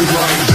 Right